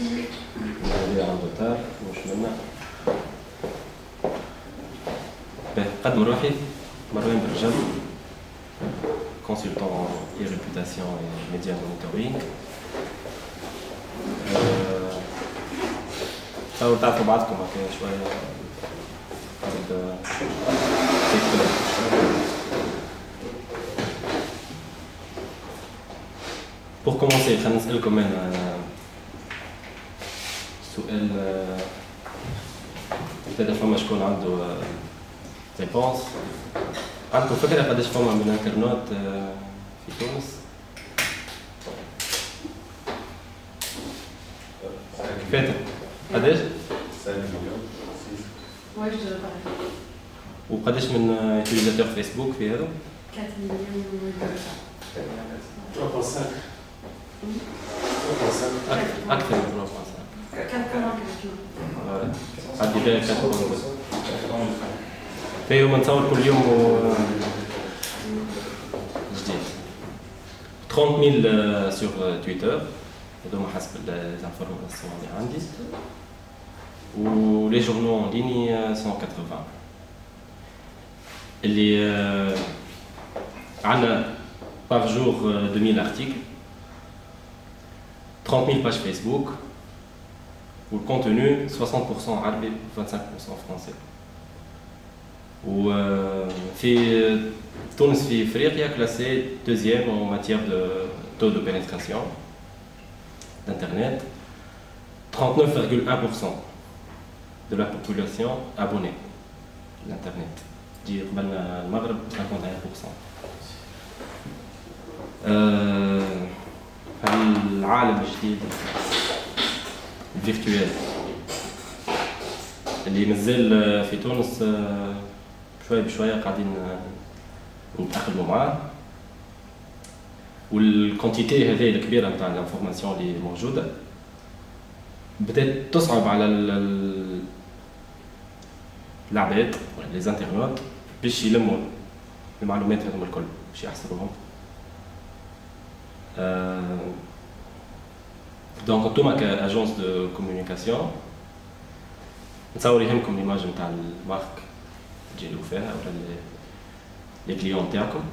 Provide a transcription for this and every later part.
هذه عنده تار مش منا قدم روحي مروان برجم consultant et réputation et média monitoring. تو تعرفوا بعضكم هكا شوية قبل Pour commencer, خلينا نسألكم أنا سؤال ابتدى فما شكون عنده réponse عندكم فكرة قداش فما من internaute في تونس؟ فاتت قداش؟ 5 مليون وقداش من utilisateur Facebook في هذا؟ 4 مليون أكثر من 3.5 عندي بالي 4.5 فيهم نصور كل يوم و... جديد 30000 سور تويتر هذوما حسب ليزانفورماسيون اللي عندي و لي جورنو اون ليني 180 اللي عندنا par jour 2000 articles 30 000 pages Facebook où le contenu 60% arabe et 25% français. وفي تونس في افريقيا كلاسي دوزيام en matière de taux de pénétration d'internet 39,1% de la population abonnée à l'internet دي قبلنا المغرب 51% العالم الجديد ال virtuel اللي مازال في تونس شوية بشوية قاعدين نتاقلموا معاه. وال quantité هذه الكبيرة نتاع ال information اللي موجودة بدات تصعب على العباد ولا les internautes باش يلموا المعلومات هذوما الكل باش يحصروهم. donc انتوما ك agence de communication نتصور يهمكم l'image نتاع ال marque تجيريو فيها ولا les clients تاعكم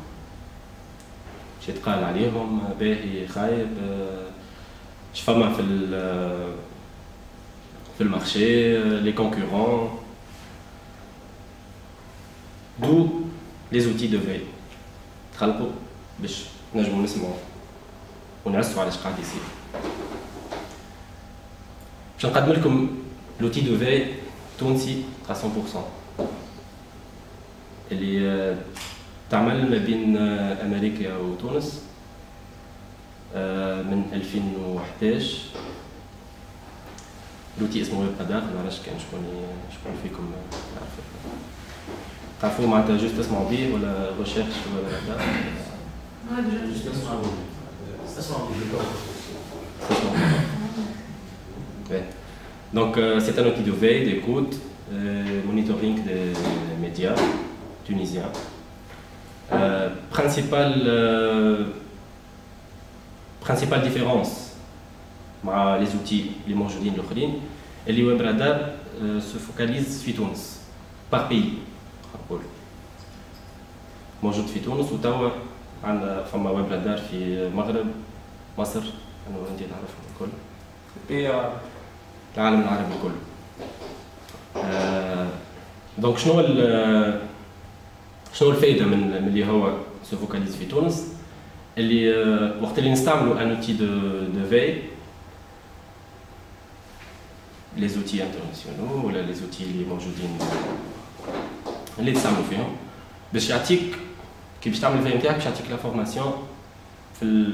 شي تقال عليهم باهي خايب اش فما في في ال marché les concurrents. donc les outils de veille تخلقوا باش نجمو نسمعوا ونعسوا على اش قاعد يصير باش نقدم لكم l'outil de veille تونسي 100% اللي تعمل ما بين أمريكا وتونس من 2011 l'outil اسمه Webradar ما نعرفش كان شكون شكون فيكم يعرف تعرفوا معناتها juste تسمعوا به ولا recherche ولا لا juste تسمعوا Donc, euh, c'est un outil de veille, d'écoute, euh, monitoring des médias tunisiens. Euh, principale, euh, principale différence مع les outils اللي موجودين الاخرين اللي ويب رادار se focalise في تونس par pays نقول موجود في تونس وتوا عندنا فما ويب رادار في المغرب مصر انا وانت تعرفهم الكل العالم العربي كله. آه donc شنو شنو الفائده من اللي هو se focalise في تونس؟ اللي آه وقت اللي نستعملوا un outil de de veille les outils international ولا les outils اللي موجودين اللي تستعملوا فيهم. باش يعطيك كي باش تعمل ال veille نتاعك باش يعطيك l'information في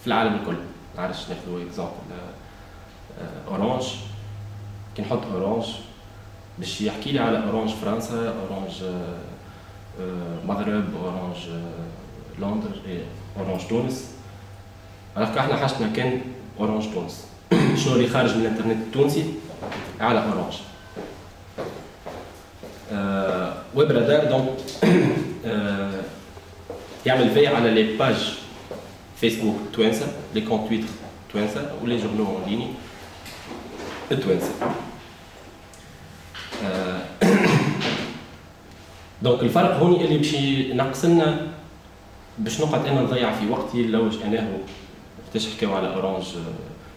في العالم الكل. معلش ناخذ exemple Orange كي نحط Orange باش يحكي لي على Orange فرنسا Orange مغرب Orange لندن Orange تونس. alors إحنا حاجتنا كان Orange تونس. شنو اللي خارج من الإنترنت التونسي؟ على Orange Webradar donc يعمل في على les pages Facebook توانسه les comptes Twitter التوانسه و les journaux en ligne التوانسة. donc الفرق هوني اللي باش ينقص لنا باش نقعد أنا نضيع في وقتي لوجانا وقتاش حكاو على Orange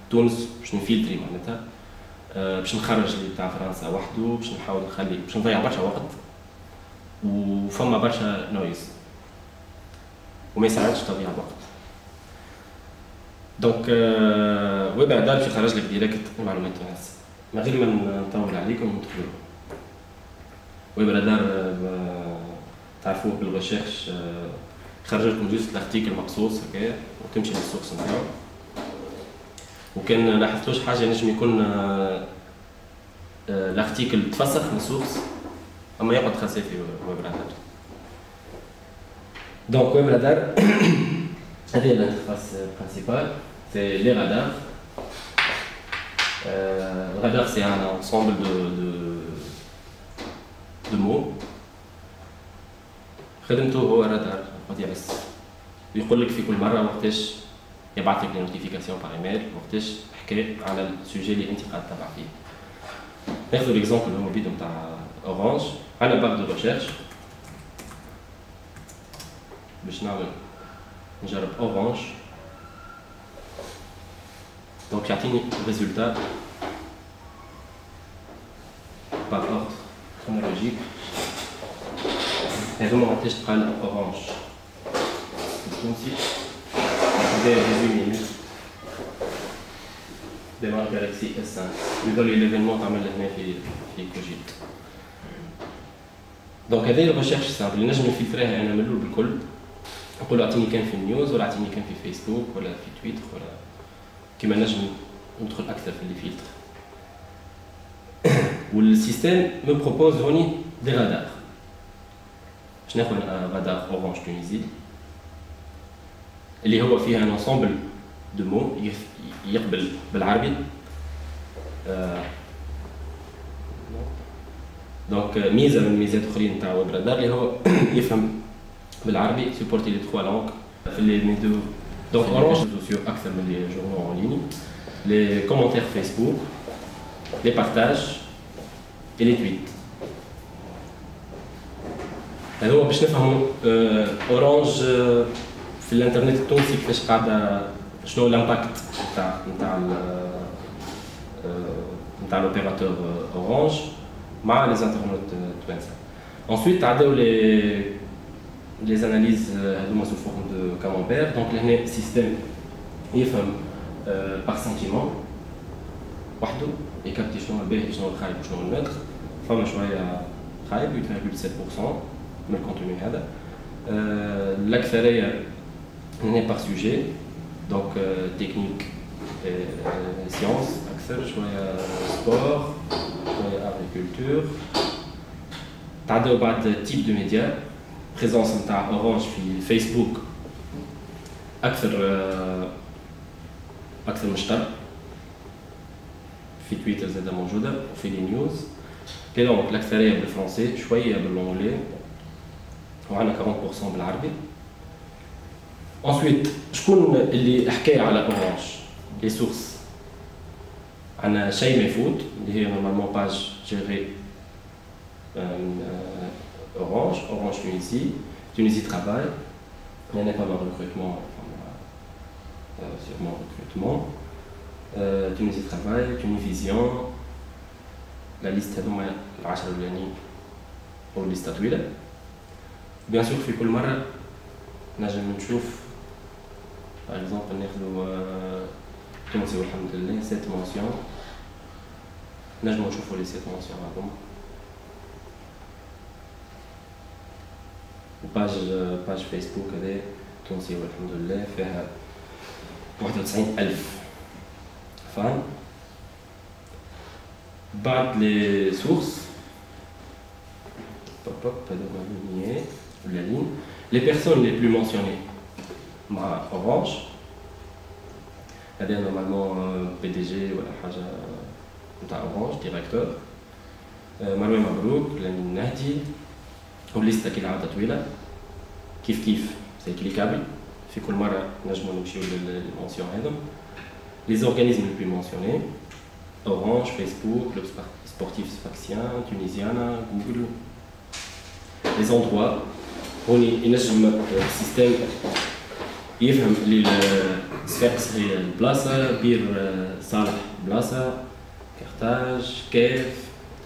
تونس باش نـ filtrer معناتها. باش نخرج اللي تاع فرنسا وحده باش نحاول نخلي باش نضيع برشا وقت. وفما برشا noise وما يساعدش تضيع الوقت. donc Webradar باش يخرج لك direct المعلومات الناس من غير ما نطول عليكم ندخلوا Webradar تعرفوه بال recherche يخرج لكم juste ال article مقصوص هكايا وتمشي لل source نتاعو وكان لاحظتوش حاجة نجم يكون ال article تفسخ من ال source اما يقعد خاصه في Webradar donc Webradar هذه ال interface principale سي لي رادار Euh, le radar, c'est un ensemble de, de, de mots. خدمته هو رادار ودي بس يقول لك في كل مره وقتاش يبعث لك نوتيفيكاسيون باغ ايميل وقتاش حكى على السوجي اللي انت قاعد تتبع فيه ناخذ ليكزومبل اللي هو فيديو نتاع اورانج على باغ دو ريشيرش باش نعمل نجرب اورانج دونك يعطيني ريزولتا باغ اوردر chronologique هذوما وقتاش تقال اورانج التونسي داير 18 مينوت ديمار جالكسي اس 5 يظل ليفينمون تعمل هنا في في كوجيت دونك هذه الريشيرش سامبل اللي نجم نفلتريها انا من الاول بالكل نقول اعطيني كان في النيوز ولا اعطيني كان في فيسبوك ولا في تويتر ولا كيما نجم ندخل اكثر في اللي فلتر والسيستم مو بروبوز هوني دي رادار باش ناخذ رادار اورانج تونيزي اللي هو فيها ان انسومبل دو مو يقبل بالعربي دونك ميزه من الميزات الاخرين تاع ويب رادار اللي هو يفهم بالعربي سيبورتي لي تخوا لونغ في لي ميدو دونك اورانج سوسيو اكثر من لي جورنو اون ليني لي كومونتير فيسبوك لي بارتاج et les tweets هذا باش نفهموا اورانج في الانترنت التونسي كيفاش قاعده شنو الامباكت نتاع نتاع نتاع لوبيراتور اورانج مع لي زانترنت توانسه ensuite عداو لي لي زاناليز هذوما سو فورم دو كامامبير دونك لهنا سيستيم يفهم باغ سنتيمون وحده يكابتي شنو الباهي شنو الخايب وشنو الناتر فما شويه خايب 8.7% من الكونتوني هذا الاكثريه هنا باغ سوجي دونك تكنيك سيونس اكثر شويه سبور شويه اغريكولتور تعداو بعد تيب دو ميديا بريزونس نتاع اورانج في فيسبوك أكثر أكثر مشترك في تويتر زاد موجوده وفي les news les langues الاكثريه بالفرنسي شوية بال l'anglais وعندنا 40% بالعربي ensuite شكون اللي حكى على Orange les sources عندنا شيء ما يفوت اللي هي normalement page gérée من اورانج اورانج تونسي تونسي ترافاي يعني فما ريكروتمون sûrement recrutement euh, Tunisie Travail, Tunivision, la liste هذوما العشرة الأولانيين أو ليستة طويلة بيان سور في كل مرة نجم نشوف باغ اكزومبل ناخذو تونسي والحمد لله سيت مونسيون نجمو نشوفو لي سيت مونسيون هذوما باج باج فيسبوك هذا تونسي والحمد لله فيها واحد وتسعين ألف فان بعد لي سورس hop hop هذوما لينيي ولا لين لي بيرسون لي بلو مونسيوني مع اورانج هذا نورمالمون بي دي جي ولا حاجه نتاع اورانج ديريكتور مروي مبروك لامين نهدي والليسته كالعاده طويله كيف كيف سي كليكابل في كل مره نجمو نمشيو للمونسيون هذم les organismes les plus mentionnés Orange, Facebook, Club Sportif Sfaxien, Tunisiana, Google. Les endroits où il y a un système يفهم اللي صفاقس هي البلاصة بير صالح بلاصة كارتاج كيف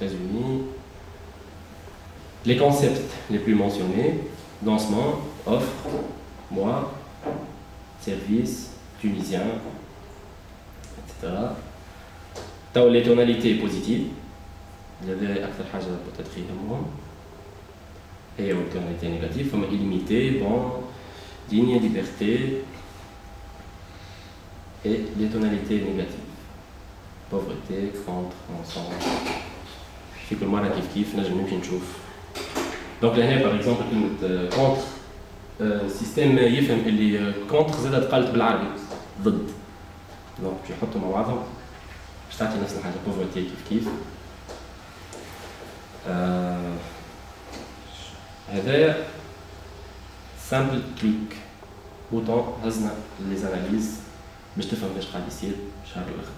États-Unis Les concepts les plus mentionnés, lancement, offre, moi, service, tunisien, etc. les tonalités positives, il y avait peut-être et aux tonalités négatives comme illimité, bon, digne, liberté, et les tonalités négatives. Pauvreté, contre, ensemble. Je suis que moi, la kiff-kiff, là, دونك لهنا باغ اكزومبل كلمه كونتر سيستيم يفهم اللي كونتر زادت قالت بالعربي ضد دونك باش يحطوا مع بعضهم باش تعطي نفس الحاجة بوفرتي كيف كيف آه هذايا simple clic bouton هزنا les analyses باش تفهم باش قاعد يصير شهر الآخر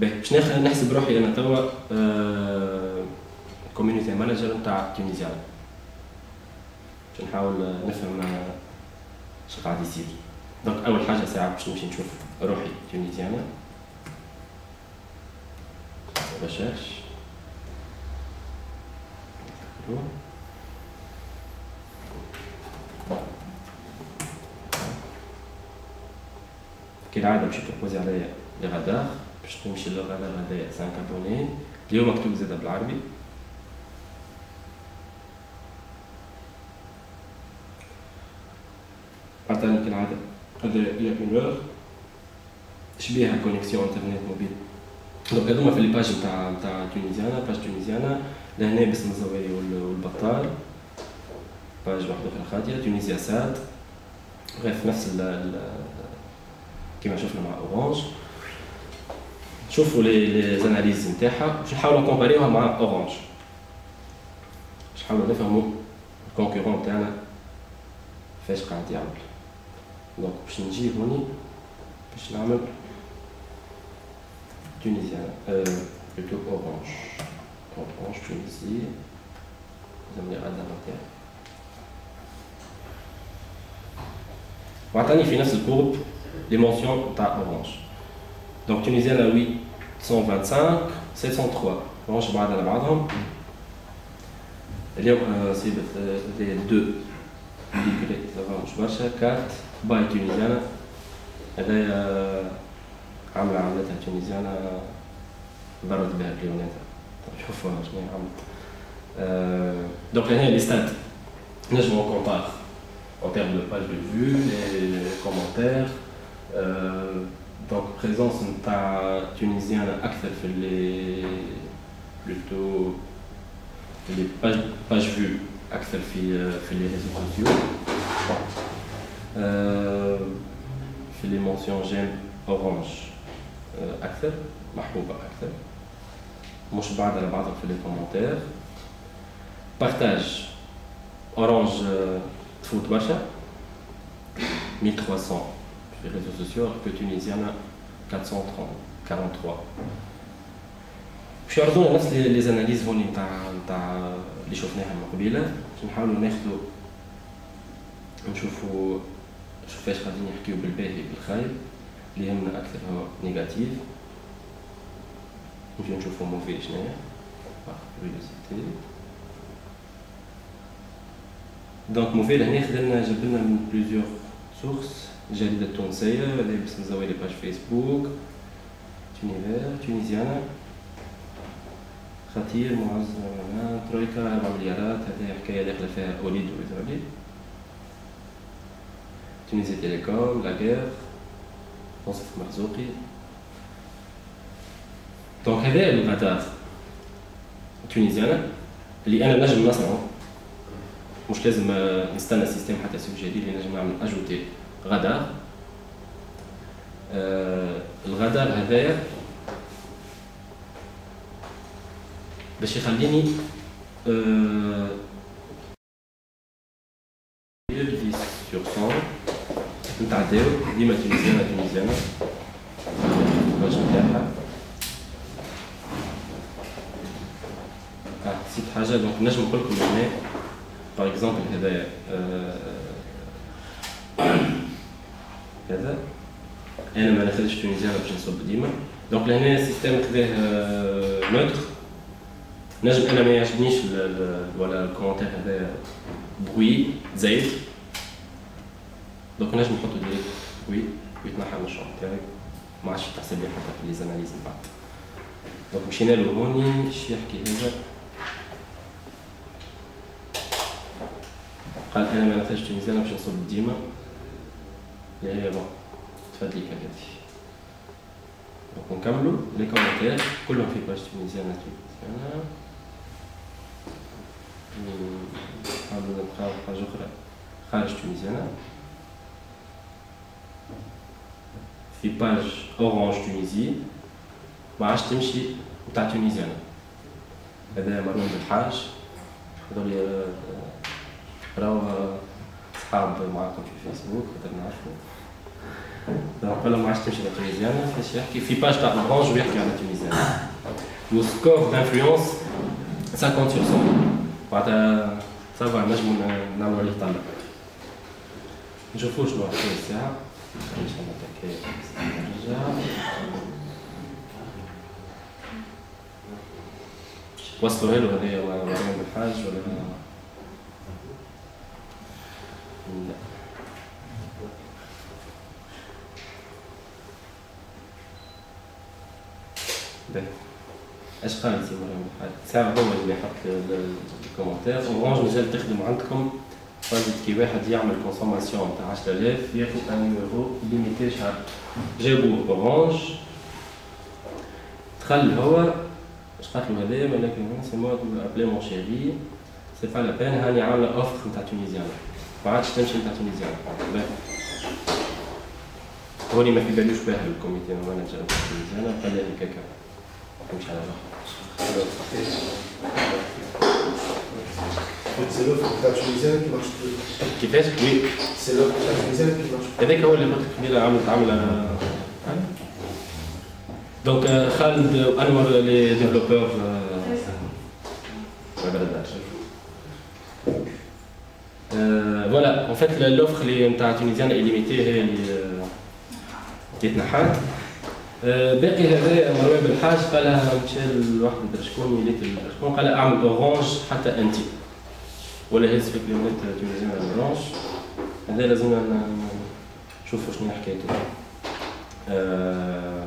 باش نحسب روحي أنا توا community manager نتاع Tunisiana باش نحاول نفهم شو قاعد يصير donc أول حاجة ساعة باش نمشي نشوف روحي Tunisiana recherche. كالعادة باش تبوزي عليا لي باش تمشي للغادار هذايا سان كابوني اليوم مكتوب زاده بالعربي. هذا يا اون شبيها كونيكسيون انترنت موبيل دونك هذوما في لي باج نتاع نتاع تونيزيانا باج تونيزيانا لهنا باسم الزوايا والبطال باج واحدة أخرى خاطية تونيزيا سات بغيف نفس ال كيما شفنا مع اورانج شوفوا لي لي زاناليز نتاعها باش نحاولوا نكومباريوها مع اورانج باش نحاولوا نفهموا الكونكورون تاعنا فاش قاعد يعمل دونك باش نجي هوني باش نعمل tunisien, euh, plutôt orange. Orange, Tunisie. Vous allez d'inventaire. وعطاني في نفس الكورب les mentions تاع orange. Donc tunisienne à 825 703 orange بعض على بعضهم. اليوم صيبت هذه 2 مش برشا 4 باي تونيزيانا هذايا عاملة عملتها تونيزيانا برد بها كليوناتها طيب شوفوا شنو عملت أه دونك هنا لي ستات نجمو كونتار en termes de page de vue, les commentaires. Euh, donc, présence نتاع تونيزيان أكثر في les plutôt في les pages, pages vues أكثر في في les réseaux sociaux. Euh, في les mentions j'aime orange اكثر محبوبه اكثر مش بعد على بعضها في الكومنتير بارتاج اورانج تفوت برشا 1300 في الريزو سوسيو que تونيزيانا 443 باش يعرضونا نفس لي زاناليز هوني نتاع نتاع اللي شفناها من قبيله باش نحاولوا ناخذوا نشوفوا كيفاش قاعدين يحكيو بالباهي بالخايب اللي يهمنا أكثر هو نيجاتيف. نمشيو نشوفو موفي شناهي. كيوريوزيتي دونك موفي لهنا خدمنا جبنا من بليزيور سورس الجريده التونسيه باش نزوي لي باج فيسبوك تونيفير تونيزيانا خطير معز ترويكا أربع مليارات هذه حكاية داخلة فيها أوليد وإسرائيل تونيزي تيليكوم لاغير وصف مرزوقي دونك هذا الغداء التونيزيانة اللي أنا نجم نصنعه مش لازم نستنى ال système حتى suggérer اللي نجم نعمل ajouter غداء آه الغداء هذايا باش يخليني آه نتعداو ديما تونيزيانا تونيزيانا ال page نتاعها. نسيت حاجة donc نجم نقول لكم هنا par exemple هذايا كذا أنا ما ناخذش تونيزيانا باش نصب ديما. donc لهنا ال système خذاه neutre نجم أنا ما يعجبنيش ولا ال commentaire هذا bruit زايد. donc نجم نحطو direct bruit ويتنحى من الشغل تاعي ما عادش تحسب لي حتى في les analyses من بعد donc مشينا له هوني اش يحكي هذا قال أنا ما نحتاج تونيزيان باش نصب ديما يا هي bon تفادليك هذه donc نكملوا les commentaires كلهم في page تونيزيان تونيزيان نحاولوا نلقاو حاجة أخرى خارج تونيزيان في باج أورانج تونيزي ما عادش تمشي نتاع تونيزيان هذا مروان بالحاج هذول راهو صحاب معاكم في فيسبوك نقدر نعرفو دونك قبل ما عادش تمشي لتونيزيان فاش يحكي في باج تاع اورانج ويحكي على تونيزيان وسكور دانفلونس 50% بعدها سافا نجمو نعملو عليه طلع نشوفو شنو حكاية الساعة الله وصلوا له هذايا مريم بالحاج ولا لا. ده اش قال سي مريم بالحاج ساعة هو اللي حط الكومنتير اورانج مازال تخدم عندكم. قالت كي واحد يعمل كونسوماسيون تاع 10000 ياخذ ان نيميرو ليميتي شهر جابوه اورانج دخل هو اش قالت له هذايا ولكن سي موا ابلي مون شيري سي با لا بين هاني عامله اوفر نتاع تونيزيان ما عادش تمشي نتاع تونيزيان هوني ما في بالوش باه الكوميتي مانجر نتاع تونيزيان قال لي هكاكا نمشي على الآخر بتاع كيفاش؟ سي بتاع مارش هذاك هو اللي قلت لك قبيله عملت عامله دونك خالد وانور لي ديفلوبور فوالا اون فيت لوفر اللي نتاع تونيزيان هي اللي اللي تنحات باقي هذا مروان بالحاج قال لها مشى لواحد شكون وليت شكون قال أعمل اورانج حتى انت ولا هز في كلمات تونيزيان اورانج هذا لازم نشوفوا شنو حكايته. آه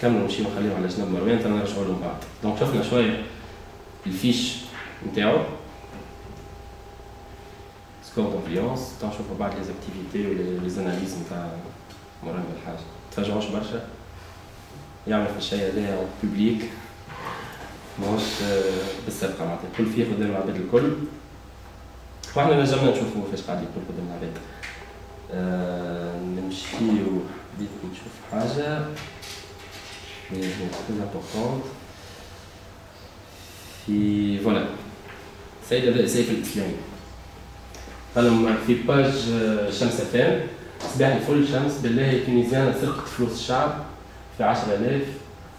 كملوا نمشيو نخليهم على جنب مروان ترى نرجعوا لهم بعد دونك شفنا شوية الفيش نتاعو. score d'influence تنشوفوا بعض les activités و les analyses نتاع مروان بالحاج. تفاجئوش برشا؟ يعمل في الشيء هذايا public ماهوش بالسرقه معناتها. الكل فيه قدام العباد الكل. وحنا نجمنا نشوفوا فاش قاعد يقول قدام العباد آه نمشيو بديت نشوف حاجة. Importante. في voilà سيد هذا سيف الاسلامي قال في page شمس فام صباح الفل شمس بالله تونيزيان سرقت فلوس الشعب في 10000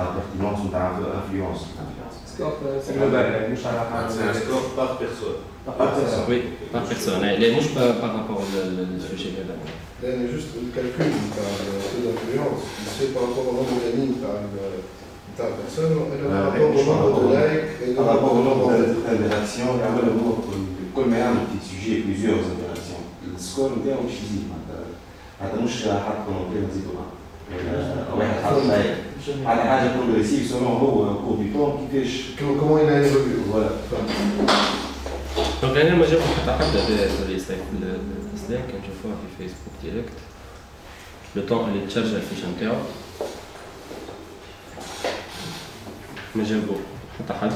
تاع تاع بيرتينونس نتاع انفلونس سكوب سي جلوبال مش على حاجه C'est un score par personne. Oui, par personne. Les mouches par, par rapport au sujet là. لان جوست الكالكول نتاع التو دانفلونس سي بارابور او نومبر داني نتاع نتاع بيرسون ولا بارابور او نومبر دو لايك Par rapport au nombre d'interactions, il y a le nombre كل ما يعمل في سوجي plusieurs interactions. السكور نتاعو مش يزيد معناتها هذا مش حط كومنتير نزيدو معاه. واحد حط لايك على حاجة بروغريسيف سولون هو كور دي كيفاش كومون il a évolué فوالا دونك أنا ما جاوب حتى حد هذا كان نشوفوها في فيسبوك ديريكت لو طون اللي تشارج الفيش نتاعو ما جابو حتى حد.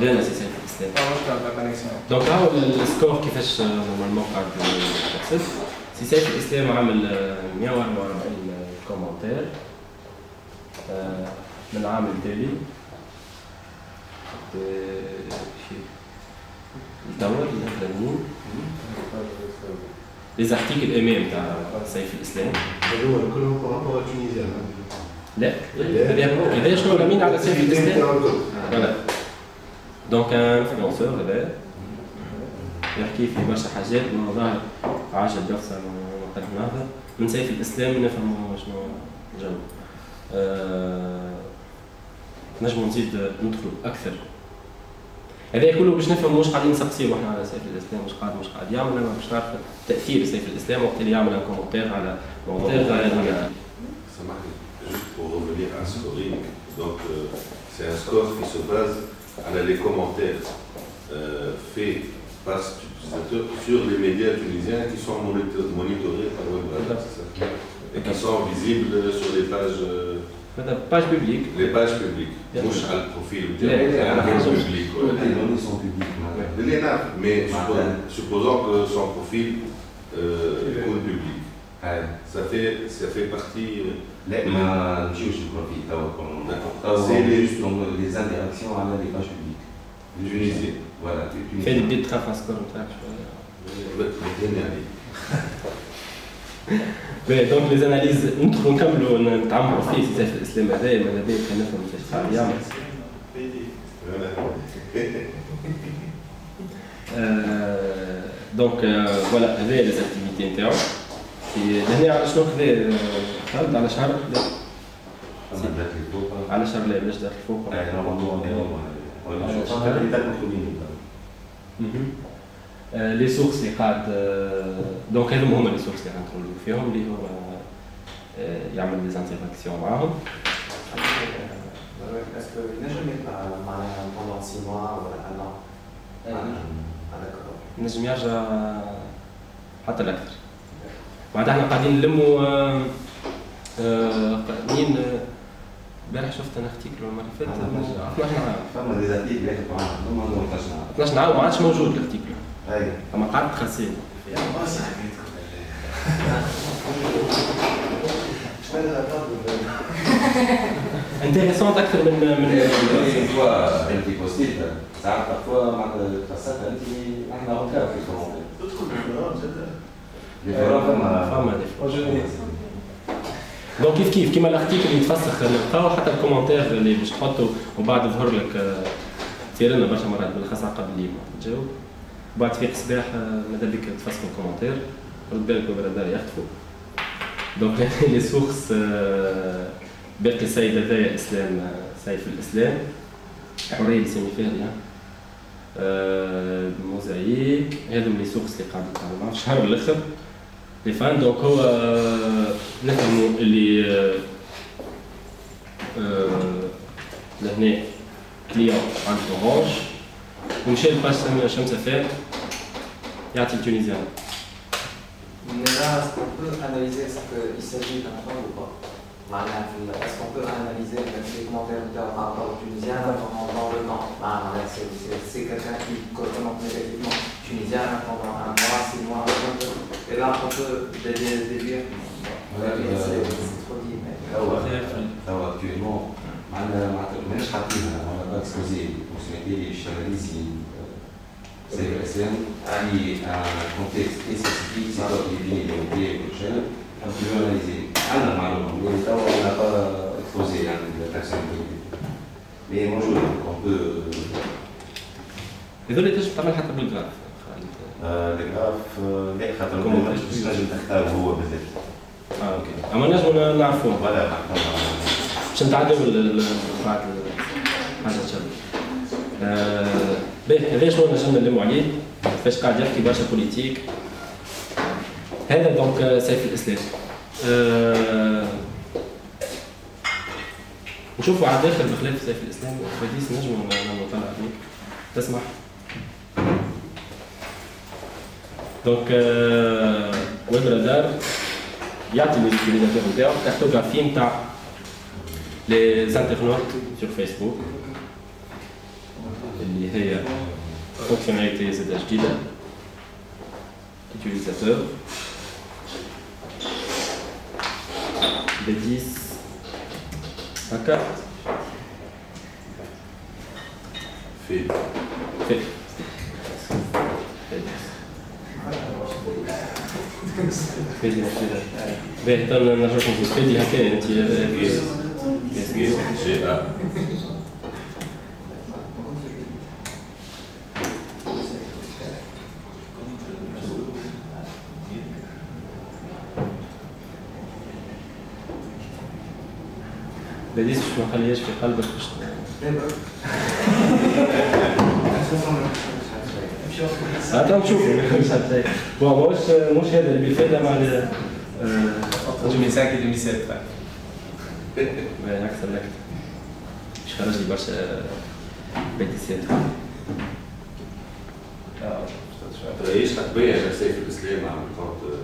لا لا ses ses connexions donc هاو ال score كيفاش normalement قاعد تحسب سي سيف الاسلام عامل آه، 144 commentaires آه، من العام التالي. آه، الدور الإعلاميين les articles امام تاع سيف الإسلام. هذو كلهم par rapport تونيزيان لا هذا شنو على سيف الإسلام؟ Voilà. Donc un influenceur هذا يحكي في برشا حاجات من ظاهر عاجل درسا وقت هذا من سيف الاسلام نفهموا شنو جو آه نجموا نزيد ندخلوا أكثر هذا كله باش نفهم واش قاعدين نسقسيو إحنا على سيف الاسلام واش قاعد واش قاعد يعمل أنا باش نعرف تاثير سيف الاسلام وقت اللي يعمل un commentaire على موضوع juste pour revenir à ce scoring, donc euh, c'est un score qui se base les commentaires euh, faits par sur les médias tunisiens qui sont monitorés par WebRadar, Et qui sont visibles sur les pages. Euh. Les pages publiques. Mouche à le profil. Les données sont publiques. Mais supposons que son profil euh, compte public. Ça fait, ça fait partie. Euh, les, interactions les pages. tunisiens. Voilà, les فين Tunisiens. بديت تخاف على السكور نتاعك شويه بتهني عليك. باهي دونك لي زاناليز ندخلوا نكملوا نتعمقوا فيه في سيف الاسلام هذايا ماذا بيا كان نفهم كيفاش قاعد يعمل آه، دونك آه، فوالا هذايا لي زاكتيفيتي نتاعو في لهنا على شنو خذا آه، خالد على شهر لا أما داك الفوق. على شهر لا بلاش داخل فوق les sources اللي قاعد donc هذوما هما les sources اللي غنكملوا فيهم اللي هو يعمل les interactions معاهم est-ce que نجم يطلع معناها pendant six mois ولا un ان على كذا نجم يرجع حتى الاكثر بعد إحنا قاعدين نلموا آه، قاعدين آه، امبارح شفت أنا ارتيكل المره اللي فاتت. 12 عام فما des articles اللي يكتبوا عنها، هما ما نقدرش نعرف. 12 عام ما عادش موجود الارتيكل هاي. أما قعدت خسيت. انتريسونت أكثر من من fois, elle était postée, ساعات parfois معناتها تحسها أنت إحنا غلطنا في ال comment ات. لي فورا فما فما des donc كيف كيف كيما ال article يتفسخ نلقاو حتى ال commentaire اللي باش تحطه وبعد يظهر لك تصير لنا برشا مرات بالاخص عقب الليل تجاوب بعد فيق صباح ماذا بك تفسخوا ال commentaire رد بالك Web Radar يخطفوا donc les sources آه، باقي السيد هذايا إسلام سيف الإسلام. حريه اللي سامي فيها دي، ها. آه، موزايك. هذو لي سورس اللي قاعد نتعلم في شهر الآخر لي فان دونك هو آه، نفهموا اللي آه، آه، لهنا كليون عنده اورانج ومشى لباج سمير شمس فات يعطي التونيزيان Mais là, est-ce qu'on peut analyser ce qu'il s'agit d'un front ou pas معناها في ال- Est-ce qu'on peut analyser les commentaires de par rapport aux Tunisiens pendant dans le temps معناها c'est- c'est- C'est quelqu'un qui commente négativement Tunisien pendant un mois, six mois, un mois. Dit, mais. هو هو اكتويلمون معنا ماناش حاطينها على اكسبوزي بوسيبيتي الشماليزي سيد الاسلام في ان كونتكست تري سبيسيفيك سي دور ليبيين اللي كل شيء نبدو اناليزي عندنا المعلومه مي توا أنا با اكسبوزي يعني التاكسون مي موجود اون بو هذول تنجم تعمل حتى بالجراف الجراف لا خاطر كومون مش نجم تختار هو بالذات. آه أوكي. أما نجموا نعرفوه. ولا باش نتعداو الحاجات شباب آه، باهي هذا شنو نجم نلموا عليه؟ فاش قاعد يحكي برشا politique. هذا donc آه، سيف الإسلام. آه، نشوفوا على الداخل بخلاف سيف الإسلام. حديث نجم نعملوا طلع عليك تسمح؟ دونك آه، ويب رادار يعطي ليزيتيزاتور نتاعو كارتوغرافي نتاع لي زانترنوت سور فيسبوك اللي هي فونكسيوناليتي زادة جديدة utilisateur de 10 هكا في في فيدي هكذا باهي تو نرجعكم في فيدي هكا انت بديت ما خليهاش في قلبك؟ باش هذا نشوفوا بون مش مش هذا اللي بالفعل مع ال- 2005 et 2007. باين أكثر لك مش خرج لي برشا بيتيسيات تعيش حتبيع سيف الاسلام عم كونت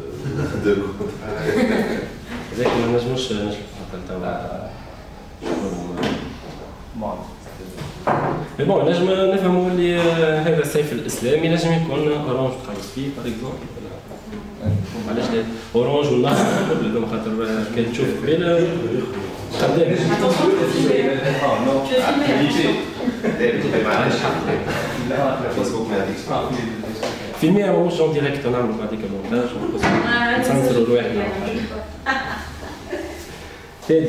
لكن ما نجموش نشوفوا حتى توا Bon. مي بون نجم نفهموا اللي هذا السيف الاسلامي نجم يكون اورانج تخلص فيه باغ اكزومبل علاش لا اورانج والنهر قبل خاطر كان تشوف قبيله خدام في المية ماهوش اون ديريكت نعملوا بعديك المونتاج نسنسروا رواحنا تاني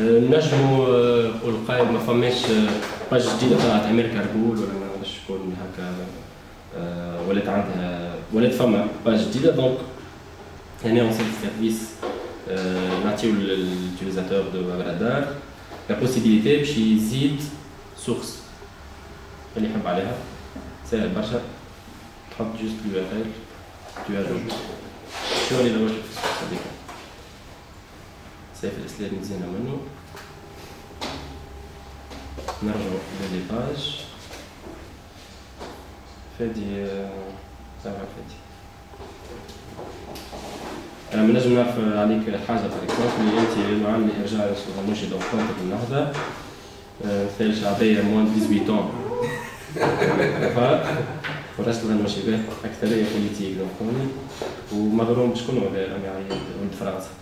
نجموا آه، القايد ما فماش آه، page جديدة طلعت امير كربول ولا ما نعرفش شكون هكا آه، ولات عندها ولات فما page جديدة. donc هنا un site service نعطيو لل utilisateur de Radar la possibilité باش يزيد source اللي يحب عليها. سهل برشا. تحط juste ال URL ajoute شو اللي لو في السورس سيف الاسلام مزيانه منه. نرجعو للي باج فادي سامع فادي. أنا من نجم نعرف عليك حاجة باغ اكزومبل أنت معلم إرجاع سوغ موجي دون كونت النهضة. مثال شعبية موان 18 ف ورشت الغنوة شباب أكثرية بوليتيك دونك ومغروم بشكون هو رامي عياد ولد فرنسا.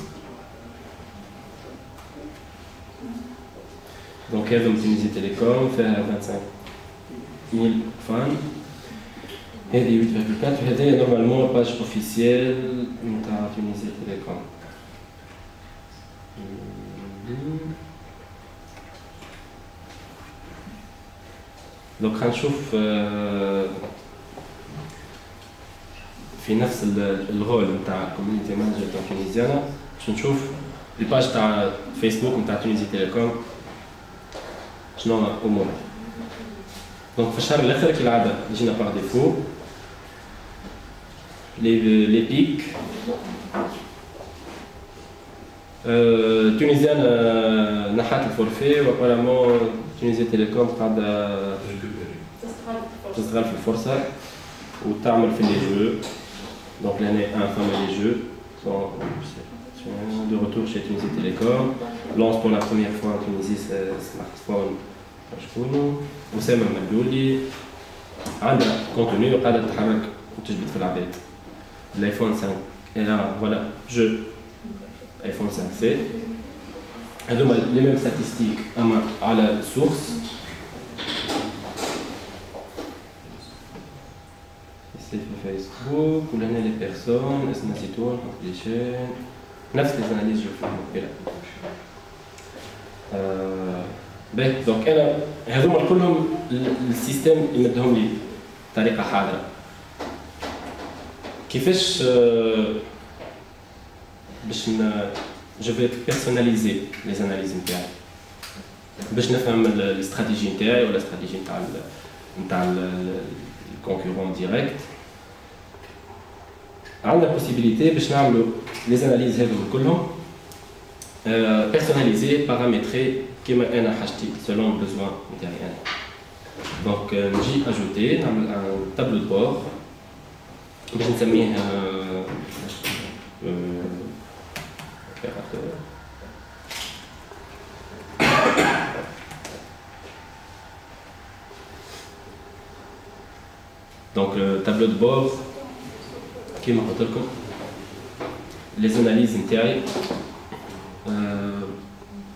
دونك هذا تونيزي تيليكوم فيها 25 فان هذه 8.4 هذايا نورمالمون باج اوفيسيال نتاع تونيزي تيليكوم دونك خنشوف في نفس الغول نتاع الكوميونيتي مانجر تاع تونيزيانا باش نشوف الباج تاع فيسبوك نتاع تونيزي تيليكوم شنو امورها دونك في الشهر الاخر كالعاده يجينا باغ ديفو لي لي بيك تونيزيان نحات الفورفي وابارامون تونيزي تيليكوم قاعده تستغل في الفرصه وتعمل في لي جو دونك l'année 1 فما لي جو de retour chez Tunisie Télécom lance pour la première fois en Tunisie ce smartphone شكونه. أسامة مدلولي عندها كونتوني وقاعدة تتحرك وتجبد في العباد. الآيفون 5 et فوالا جو. آيفون 5 سي. هذوما لي ميم ستاتيستيك أما على السورس سي في فيسبوك ولهنا لي بيرسون اسمها زيتون لي شين. نفس لي زاناليز جو فيهم. باهي دونك أنا هذوما كلهم السيستم يمدهم لي بطريقه حاضرة. كيفاش باش جو في بيرسوناليزي لي زاناليز نتاعي. باش نفهم الاستراتيجي نتاعي ولا الاستراتيجي نتاع نتاع ال concurrent direct عندنا possibilité باش نعملوا les analyses هذوما كلهم بيرسوناليزي بارامتري كيما انا حاجتي سولون بوزوان نتاعي انا دونك نجي اجوتي نعمل ان تابلو بور باش نسميه دونك التابلو دو بور كيما قلت لكم لي زاناليز نتاعي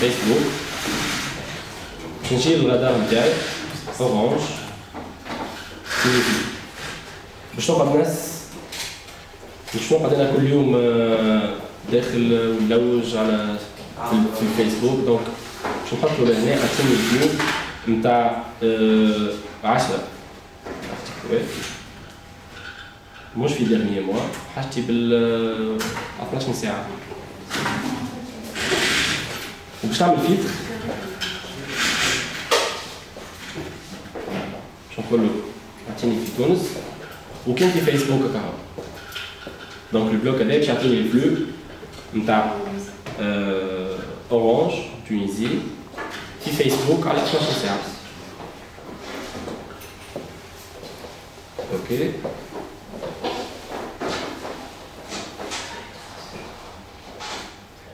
فيسبوك باش نشيل الرادار نتاعي اورانج باش نقعد ناس مش نقعد أنا كل يوم داخل ونلوج على في الفيسبوك دونك باش نحط له لهنا اسمي الفلو نتاع 10 مش في ديرني موا حاجتي بال 12 ساعة وباش نعمل فيتر باش نقول له اعطيني في تونس وكان في فيسبوك كهو دونك البلوك هذا باش يعطيني الفلو نتاع اورانج تونيزي في فيسبوك على 12 ساعة اوكي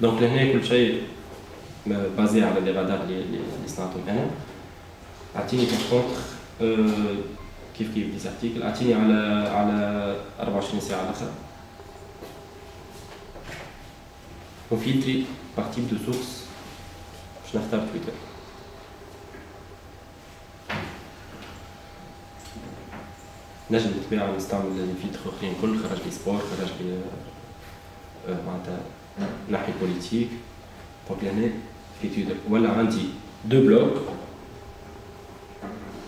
donc لهنا كل شيء basé على les radars اللي صنعتهم أنا اعطيني par كيف كيف des articles اعطيني على على 24 ساعه الآخر و filtré par type de source باش نختار تويتر نجم بالطبيعه نستعمل filtres اخرين كل خرج les sports خرج لي معناتها ناحيه politique donc لهنا في تويتر ولا عندي deux blocs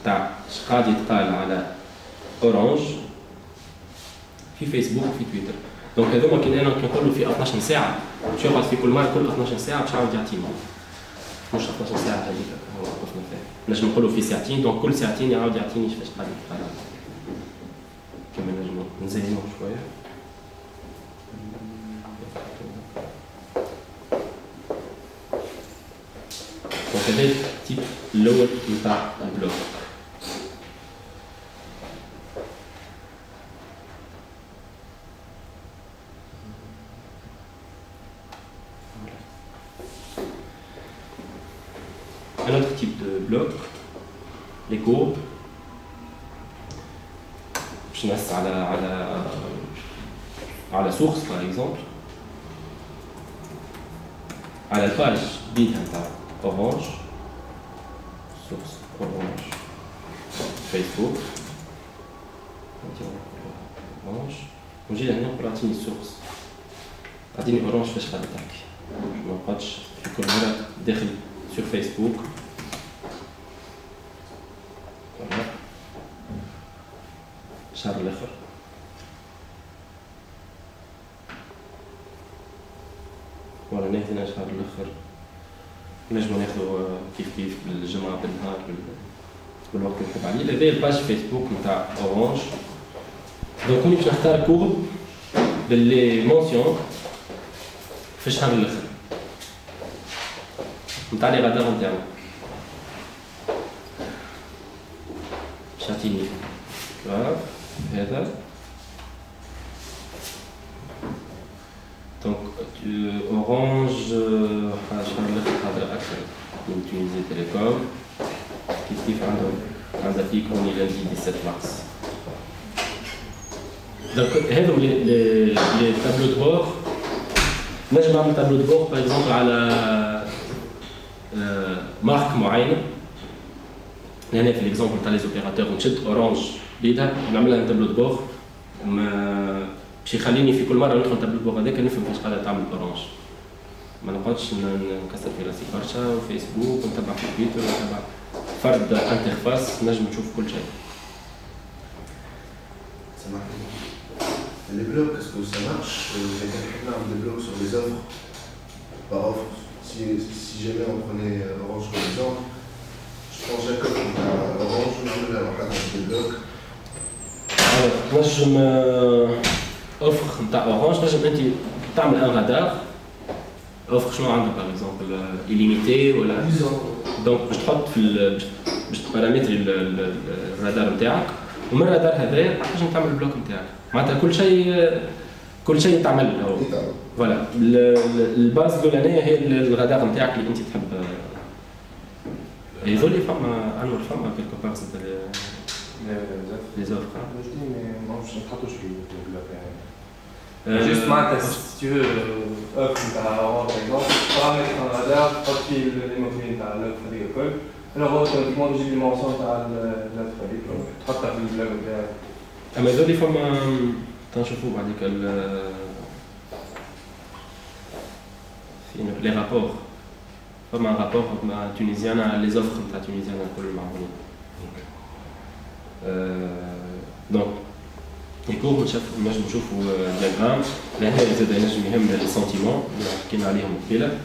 تاع قاعد يتقال على اورانج في فيسبوك وفي تويتر donc هذوما كي أنا نقول له في 12 ساعه باش يقعد في كل مره كل 12 ساعه باش يعاود يعطيني مش 12 ساعه هذيك هو وقفنا فيها نجم نقولوا في ساعتين donc كل ساعتين يعاود يعطيني كيفاش قاعد يتقال كما نجم نزينوه شوية دونك هذا التيب الاول نتاع البلوك un autre type de bloc, les courbes. Je laisse à la, à la, à la source par exemple. À la page bid orange. Source orange. Facebook. Orange. ونجي لهنا نقول اعطيني السورس اعطيني اورانج فاش غادي تحكي ما في كل مره داخل sur Facebook. Voilà. شهر الآخر ولا نهدنا شهر الآخر نجمو ناخدو كيف كيف بالجمعة بالنهار بالوقت اللي نحب عليه هذا ال page فيسبوك نتاع اورانج donc كوني باش نختار courbe بال les mentions في الشهر الآخر نتاع لي غدار نتاعو باش يعطيني هذا دونك اورانج شحال الآخر حاضر أكثر من تونيزي تيليكوم كيف كيف عندهم عندها في كوني لندي 17 مارس دونك هذو les les tableaux de bord نجم نعمل tableau de bord par exemple على marque معينة. هنا في l'exemple تاع les opérateurs نشد اورانج بيدها ونعملها tableau de bord باش يخليني في كل مرة ندخل tableau de هذاك نفهم كيفاش قاعدة تعمل اورانج ما نقعدش نكسر في راسي برشا وفيسبوك ونتبع في تويتر ونتبع فرد interface نجم نشوف كل شيء. سامحني. Les blocs, est-ce que ça marche J'ai quelqu'un des blocs sur les offres par offre. Si, si jamais on prenait Orange comme exemple, je prends Jacob à Orange, je vais avoir des blocs. نجم اوفر نتاع اورانج نجم انت تعمل ان رادار اوفر شنو عندك باغ اكزومبل illimité ولا دونك باش تحط في ال- باش تبارامتري الرادار نتاعك ومن الرادار هذايا تنجم تعمل البلوك نتاعك. معناتها كل شيء كل شيء تعمل هو فوالا. ال- ال- الباز الأولانية هي ال- الرادار نتاعك اللي أنت تحب. يظل فما أنور فما كيلكو بار زاد لي زوفر ne pas touché le bloc. Euh, Juste معناتها tu veux اوف نتاع باغ اكزومبل تحط فيه لي نتاع الاوف هذيك الكل alors automatiquement تجيب les mentions تاع هذيك تحطها في ال bloc نتاعك اما هذول فما تنشوفوا بعديك ال فين les rapports فما rapport مع تونيزيانا les offres نتاع تونيزيانا الكل معمولين donc يكون نشوف نجم نشوفوا diagramme لهنا زاد نجم يهم ال sentiment اللي حكينا عليهم قبيله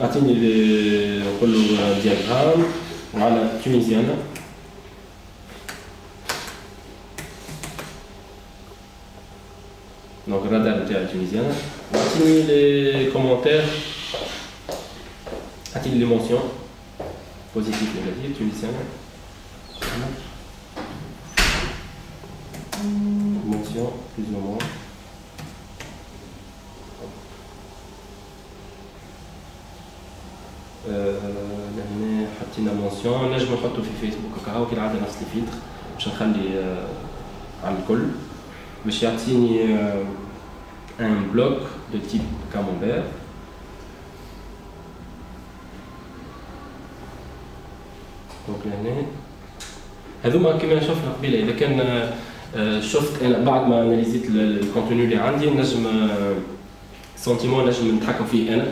اعطيني لي- نقول له دياغرام وعلى تونيزيانا دونك الرادار نتاع التونيزيان واعطيني لي كومونتير اعطيني لي مونسيون بوزيتيف نيجاتيف تونيزيان mention plus ou moins لهنا حطينا mentions نجم نحطو في فيسبوك هكا هو كالعاده نفس الفيلتر باش نخلي آه، على الكل. باش يعطيني un bloc de type camembert donc لهنا. هذوما كيما شفنا قبيلة إذا كان آه، شفت أنا بعد ما أناليزيت ال contenu اللي عندي نجم sentiment نجم نتحكم فيه أنا.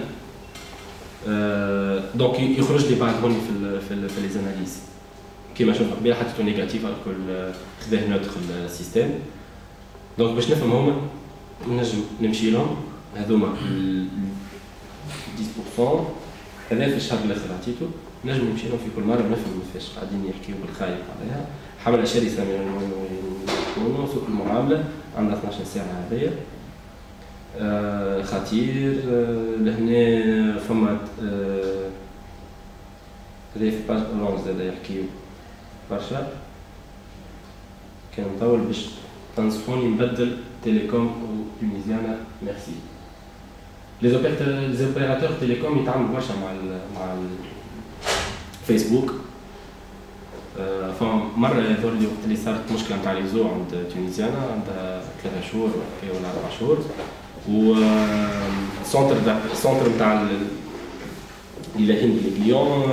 donc يخرج لي بعد هون في في, في les analyses كيما شفنا قبيله حطيتو négatif على كل خذاه neutre ال système donc باش نفهم هما نجم نمشي لهم هذوما 10% هذا في الشهر الآخر عطيتو نجم نمشي لهم في كل مره نفهم كيفاش قاعدين يحكيو بالخايب عليها حمله شرسه من المعامله عندها 12 ساعه هذيا آه خطير آه لهنا فما آه هذا في page اورانج زاد يحكيو برشا. كان مطول باش تنصحوني نبدل تيليكوم و تونيزيانا merci les opérateurs تيليكوم يتعاملوا برشا مع مع الفيسبوك فمرة يظهر لي وقت اللي صارت مشكلة نتاع réseau عند تونيزيانا عندها ثلاثة شهور ولا أربع شهور و ال centre ال centre نتاع اللي هند les clients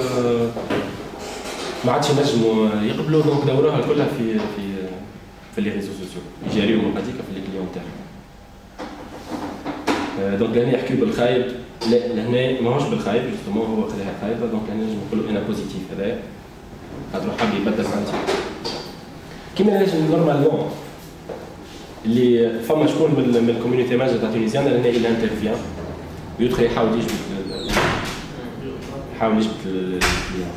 ما عادش ينجموا يقبلوا donc دوروها كلها في في في les réseaux sociaux. يجيريو هذيك في les clients تاعهم. donc لهنا يحكيو بالخايب. لا لهنا ماهوش بالخايب justement هو خذاها خايبة. donc لهنا نجم نقولوا أنا positif هذايا خاطر حاب يبدل عندي كيما نجم نورمالمون اللي فما شكون من الكوميونيتي مانجر تاع تونيزيان لأن إلى انترفيان يدخل يحاول يجبد يحاول يجبد الكليون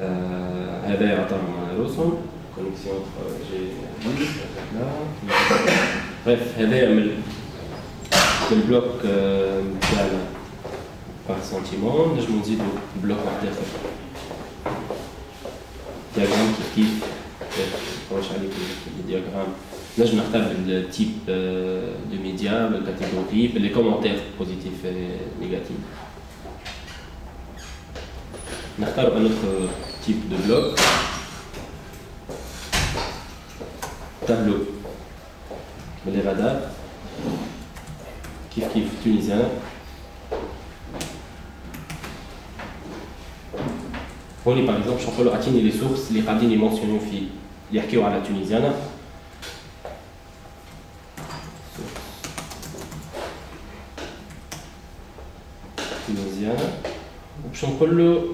آه هذا يعتبر روسون كونيكسيون جي بريف هذايا من البلوك تاعنا بار سنتيمون نجمو نزيدو بلوك واحد آخر. دياغرام كيف كيف نفرش عليكم الدياغرام نجم نختار التيب دو ميديا بالكاتيجوري باللي كومونتير بوزيتيف نيجاتيف نختار ان اوتر تيب دو بلوك تابلو باللي رادار كيف كيف تونيزيان هوني باغ اكزومبل باش نقولوا اعطيني لي سورس اللي قاعدين يمونسيونيو في اللي يحكيو على تونيزيانا. تونيزيانا. باش نقول له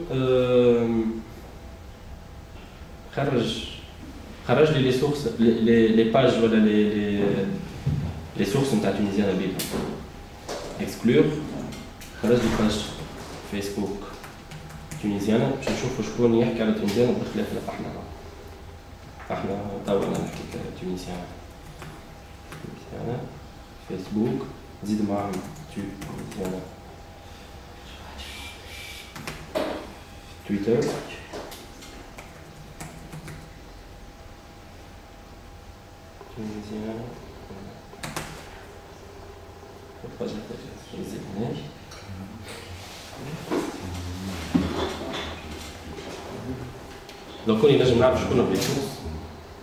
خرج خرج لي لي سورس لي لي باج ولا لي لي لي سورس نتاع تونيزيانا بيها. اكسكلور خرج لي باج فيسبوك تونيزيانا. باش نشوفوا شكون يحكي على تونيزيانا بخلافنا إحنا احنا توا انا نحكي تونيزيانا تونيزيانا فيسبوك زيد معاهم تونيزيانا تويتر تونيزيانا زيد Donc on imagine là, je connais les choses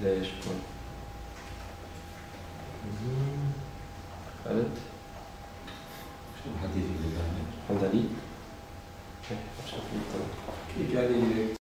لا شكون خالد؟ شنو حديث محمد علي كيف يعني